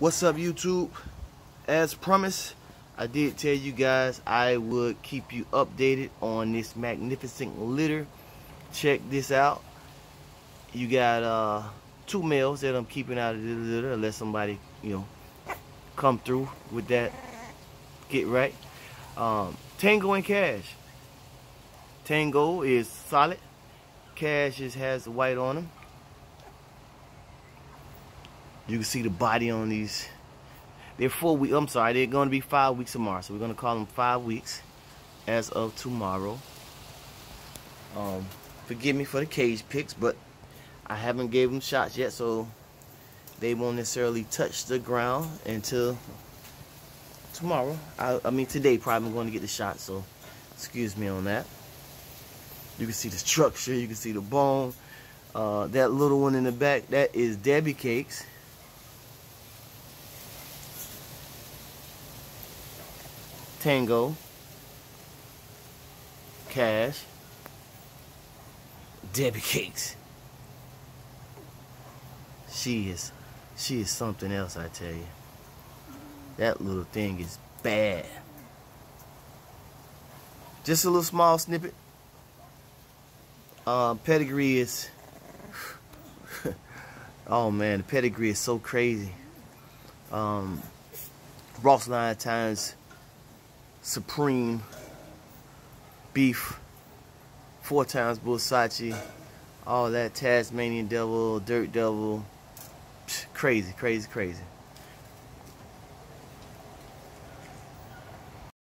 What's up, YouTube? As promised, I did tell you guys I would keep you updated on this magnificent litter. Check this out. You got uh, two males that I'm keeping out of the litter unless somebody, you know, come through with that. Get right. Um, Tango and Cash. Tango is solid. Cash just has the white on him. You can see the body on these. They're four weeks. I'm sorry, they're going to be five weeks tomorrow. So we're going to call them five weeks as of tomorrow. Um, forgive me for the cage picks, but I haven't gave them shots yet, so they won't necessarily touch the ground until tomorrow. I, I mean, today probably I'm going to get the shot, so excuse me on that. You can see the structure. You can see the bone. Uh, that little one in the back, that is Debbie Cakes. Tango, Cash, Debbie Cakes. She is, she is something else, I tell you. That little thing is bad. Just a little small snippet. Uh, pedigree is, oh man, the pedigree is so crazy. Um, RossLine times Supreme Beef, four times Bullsace, all that Tasmanian Devil, Dirt Devil, crazy, crazy, crazy.